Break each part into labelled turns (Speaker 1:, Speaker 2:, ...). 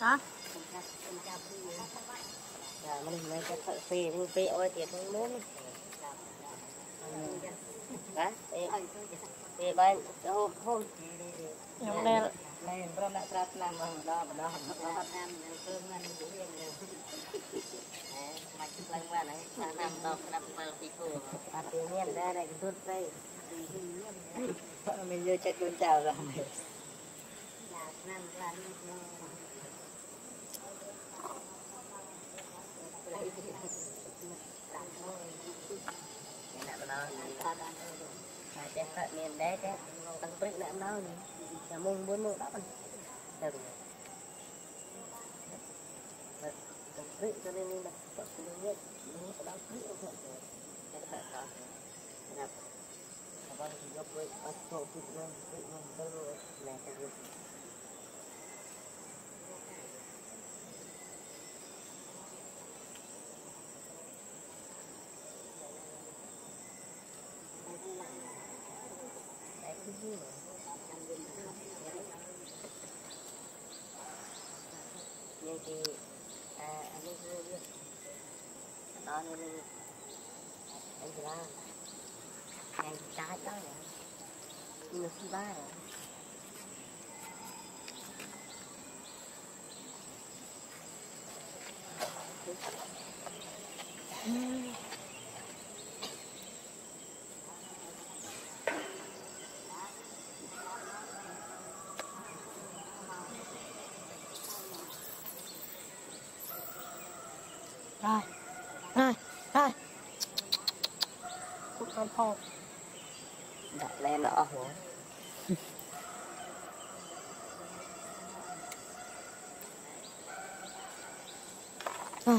Speaker 1: hả
Speaker 2: mình mới cho thợ phê nhưng phê ôi tiệt không muốn đấy thì bên hôm hôm hôm nay này bơm đã trat nam đó đó đó đó
Speaker 1: nam cơm ăn đủ riêng rồi
Speaker 2: mà chụp lại qua này nam đó nam mal pico à tự nhiên ra này tốt đây mình vô chặt chun chào rồi
Speaker 1: nam là
Speaker 2: chắc là miền tăng mùng bốn được tăng cho nên phải bắt cái gì thì à anh ấy vừa biết đó nên mình anh ra anh trái đó rồi nhưng mà khi ba rồi rồi. Rồi rồi. Cũng không phong đặt lên nó hổ rồi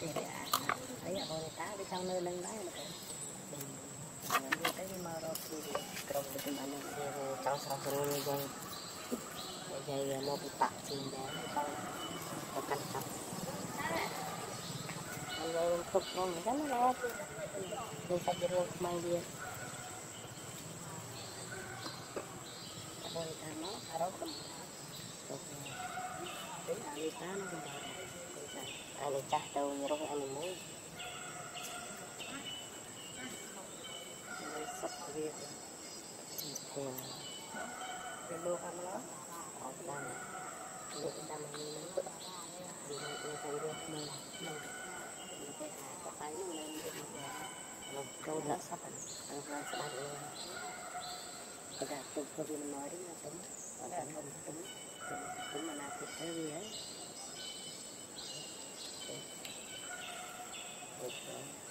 Speaker 2: ហើយបងតាវាចង់នៅនឹងដែរមកទៅវាមករកពីក្រុមទីបានវាចង់ស្រស់ស្រួលយ៉ាងនិយាយមកពីតាក់ជិះដែរទៅកាន់កាប់ហើយរំទុកក្នុងអញ្ចឹងណាដូចសាច់រឿងថ្មីវាបងតាមកអរគុណទៅអាលីតានឹងបាន អានេះចាស់ទៅរស់អានេះមួយសុខវាទៅទៅលោកអមឡោអត់បានលោកតាមនេះនឹងវានឹងទៅរស់នឹងនឹងបបាយនឹងលោកចូលដាក់សពអានស្ដាប់នឹងក៏ដាក់ទុកទៅវាមិនមកទេទៅអត់បានទុកទុកទុកមកណាទៅវាហើយ touchdown.